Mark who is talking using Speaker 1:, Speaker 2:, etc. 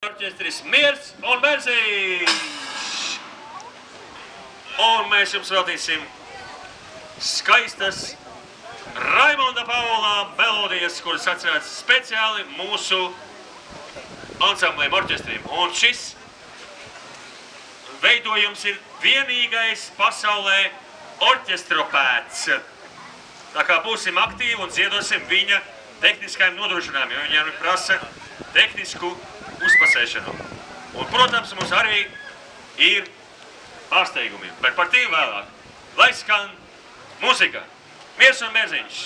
Speaker 1: orķestris Miers un Berzīs. Un mēs jums veltīsim skaistas Raimonda Paulā melodijas, kuras atcerētas speciāli mūsu ansambliem orķestrim. Un šis veidojums ir vienīgais pasaulē orķestropēts. Tā kā būsim aktīvi un ziedosim viņa tehniskajam nodrošinājumam, jo viņam prasa tehnisku uzpasēšanu. Un, protams, mums arī ir pārsteigumi, bet par tiem vēlāk. Lai skan muzika, Miers un Mērziņš,